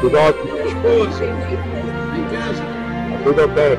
Tudo ótimo. Esposa, em casa. Tudo ok.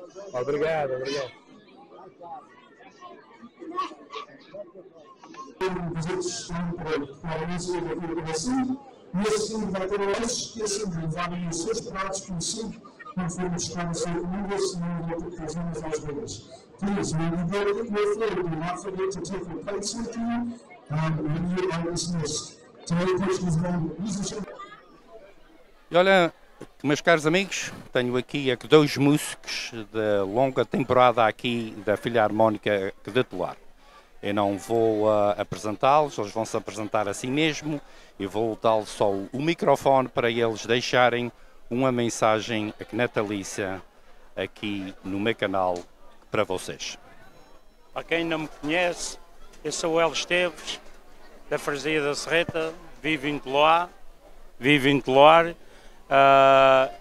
Obrigado, obrigado. para isso eu vou assim, e assim vai ter lanches e assim levarem os seus pratos consigo, conforme buscar a sua comida, senão vou ter que fazer às vezes. Please, when you go to your floor, do not forget to take your plates with you um, when you are dismissed. Today, questions going easy. E olha, meus caros amigos, tenho aqui aqui dois músicos de longa temporada aqui da Filarmónica de Tolar. Eu não vou uh, apresentá-los, eles vão se apresentar a si mesmo e vou dar só o microfone para eles deixarem uma mensagem natalícia aqui no meu canal para vocês. Para quem não me conhece, eu sou o El Esteves, da Freguesia da Serreta, vivo em Teloá, vivo em Teloar. Uh,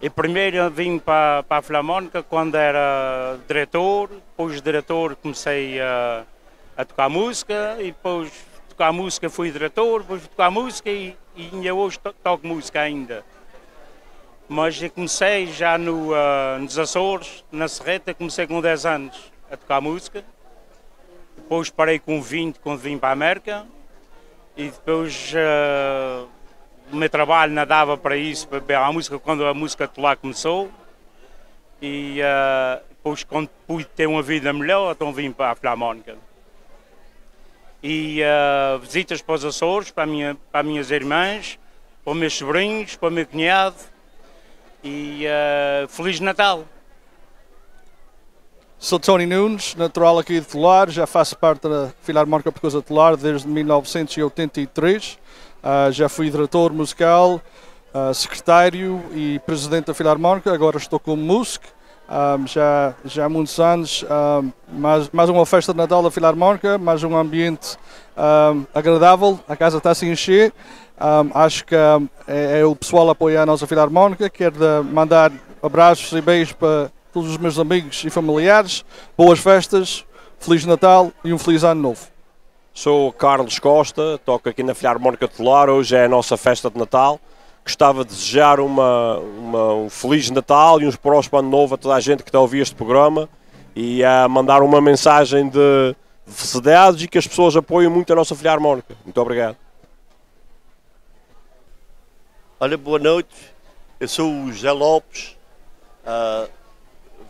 e primeiro vim para, para a Filarmónica quando era diretor, depois de diretor comecei a, a tocar música e depois de tocar música fui diretor, depois de tocar música e, e ainda hoje to, toco música ainda. Mas comecei já no, uh, nos Açores, na Serreta, comecei com 10 anos a tocar música. Depois parei com 20 quando vim para a América. E depois uh, o meu trabalho nadava para isso, para a música, quando a música lá começou. E uh, depois, quando pude ter uma vida melhor, então vim para a Filarmónica. E uh, visitas para os Açores, para, minha, para as minhas irmãs, para os meus sobrinhos, para o meu cunhado. E uh, Feliz Natal! Sou Tony Nunes, natural aqui de Tolar, já faço parte da Filarmónica Portuguesa de Tolar desde 1983. Uh, já fui diretor musical, uh, secretário e presidente da Filarmónica, agora estou como músico. Um, já, já há muitos anos, um, mais, mais uma festa de Natal da Filarmónica, mais um ambiente um, agradável, a casa está a se encher. acho que é, é, o pessoal a apoiar a nossa Filarmónica, quero mandar abraços e beijos para todos os meus amigos e familiares, boas festas, Feliz Natal e um Feliz Ano Novo. Sou Carlos Costa, toco aqui na Filarmónica de Tolar, hoje é a nossa festa de Natal. Gostava de desejar uma, uma, um Feliz Natal e um próximo Ano Novo a toda a gente que está a ouvir este programa e a mandar uma mensagem de, de felicidades e que as pessoas apoiem muito a nossa Filarmónica. Muito obrigado. Olha, boa noite. Eu sou o José Lopes, uh,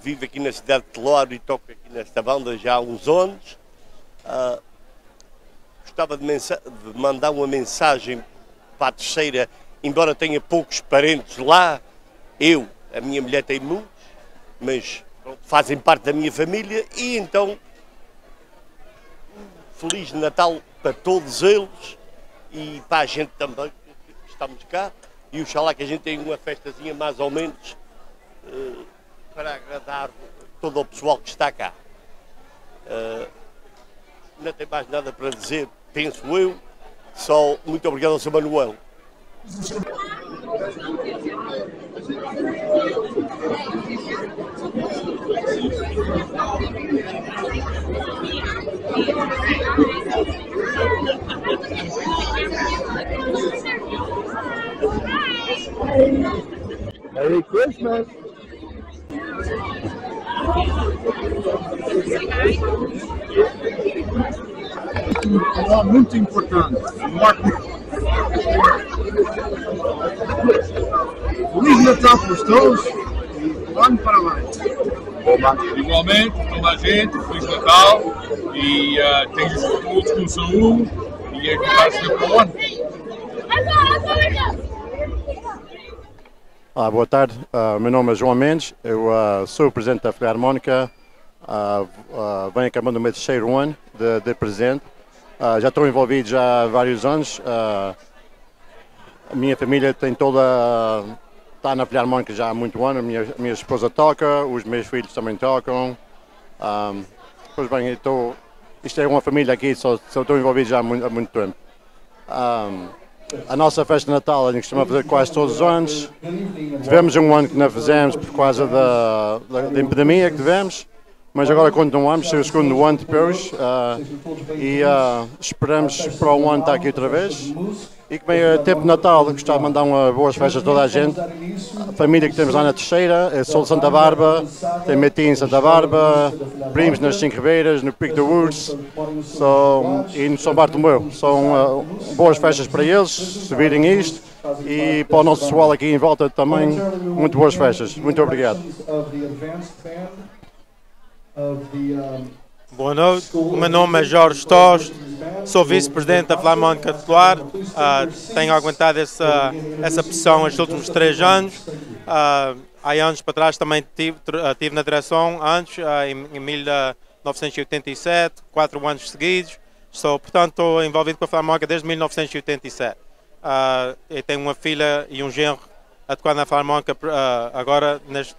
vivo aqui na cidade de Telório e toco aqui nesta banda já há uns anos. Uh, gostava de, de, mandar uma mensagem para a terceira, embora tenha poucos parentes lá. Eu, a minha mulher tem muitos, mas fazem parte da minha família e então Feliz Natal para todos eles e para a gente também que estamos cá e oxalá que a gente tenha uma festazinha mais ou menos uh, para agradar todo o pessoal que está cá. Uh, não tem mais nada para dizer, penso eu, só muito obrigado ao Sr. Manuel. Merry Christmas. É muito importante. Feliz Natal para todos e bom ano parabéns. Igualmente, toda a gente, Feliz Natal e uh, tenham todos com saúde e é que sempre para o ano. Ah, boa tarde, uh, meu nome é João Mendes, eu uh, sou o presidente da Filarmónica, uh, venho acabando o meu terceiro ano de, de presidente, já estou envolvido já há vários anos, a minha família tem toda, está na Filarmónica já há muito ano, minha, minha esposa toca, os meus filhos também tocam, um, pois bem, estou, isto é uma família aqui, só, só estou envolvido já há muito, há muito tempo. Um, a nossa festa de Natal a gente costuma fazer quase todos os anos. Tivemos um ano que não fizemos por causa da, da, da epidemia que tivemos, mas agora continuamos, é o segundo ano depois uh, e uh, esperamos para o ano estar aqui outra vez. E que vem o tempo de Natal, gostava de mandar uma boas festas a toda a gente. A família que temos lá na Terceira, é Sol Santa Barba, tem Metim Santa Barba, primos nas Cinco Ribeiras, no Pico do Woods e no São Bartolomeu. São uh, boas festas para eles, se virem isto. E para o nosso pessoal aqui em volta também, muito boas festas. Muito obrigado. Boa noite, o meu nome é Jorge Tost, sou vice-presidente da Filarmónica Titular, uh, tenho aguentado essa, essa pressão estes últimos três anos. Uh, há anos para trás também tive, tive na direção, antes, em, em 1987, quatro anos seguidos. Sou, portanto, estou envolvido com a Filarmónica desde 1987. Uh, eu tenho uma filha e um genro atuando na Filarmónica agora, neste,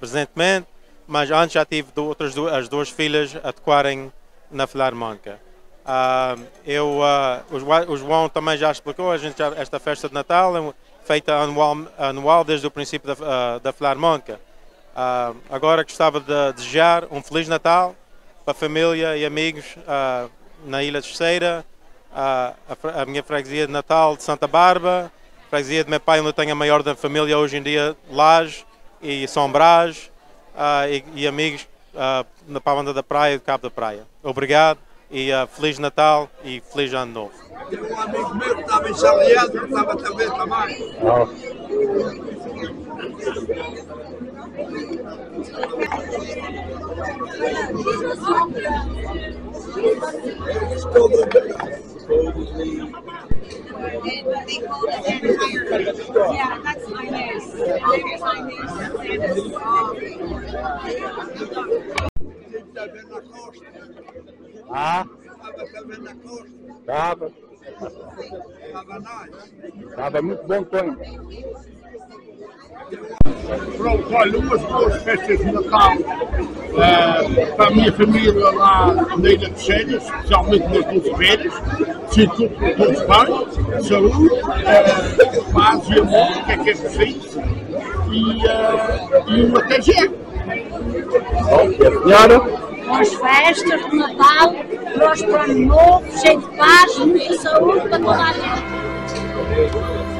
presentemente mas antes já tive outras duas, as duas filhas a tocarem na Filarmónica. Uh, eu, uh, o João também já explicou, a gente já, esta festa de Natal é feita anual, anual desde o princípio da, uh, da Filarmónica. Uh, agora gostava de desejar um Feliz Natal para a família e amigos na Ilha Terceira, a, a, minha freguesia de Natal de Santa Barba, a freguesia de meu pai, onde tenho a maior da família hoje em dia, Laje e São Brás, e, e, amigos uh, na Pavanda da Praia e do Cabo da Praia. Obrigado e uh, Feliz Natal e Feliz Ano Novo. Tem um amigo meu que estava enxaleado, estava também também. Oh. Ah? Estava. Estava muito bom tempo. Pronto, olha, umas boas festas de Natal uh, para a minha família lá na Ilha de Sérias, especialmente nas duas férias. Sinto por todos bem, saúde, uh, paz e amor, que é que é preciso, e, uh, e um até já. Bom, senhora? Boas festas de Natal, próspero ano novo, cheio de paz e saúde para toda a gente.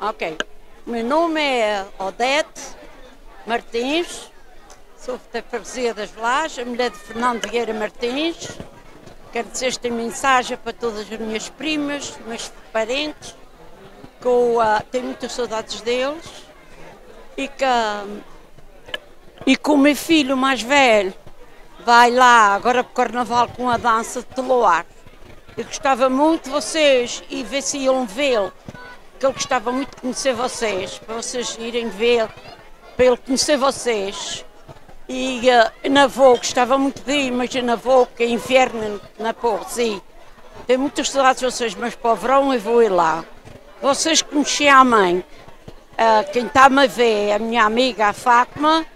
Ok. Meu nome é Odete Martins, sou da Freguesia das Lajes, a mulher de Fernando Vieira Martins. Quero dizer esta mensagem para todas as minhas primas, meus parentes, que eu uh, tenho muitas saudades deles e que, ah, e que o meu filho mais velho vai lá agora para o carnaval com a dança de Teloar. Eu gostava muito de vocês e ver se iam vê-lo, que ele gostava muito de conhecer vocês, para vocês irem ver, para ele conhecer vocês. E uh, na avó gostava muito de ir, mas na avó que é inverno na Porzi. Tenho muitas saudades de vocês, mas para o verão eu vou ir lá. Vocês que me chamem, uh, quem está-me a ver, a minha amiga, a Fátima,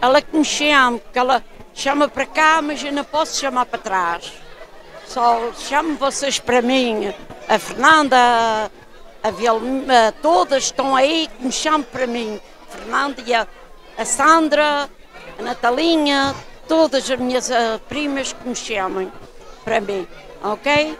ela que me chama, que ela chama para cá, mas eu não posso chamar para trás. Só chamo vocês para mim, a Fernanda, a Vilma, todas estão aí que me chamam para mim. Fernanda e a, a Sandra, a Natalinha, todas as minhas uh, primas que me chamem para mim, ok?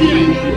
Music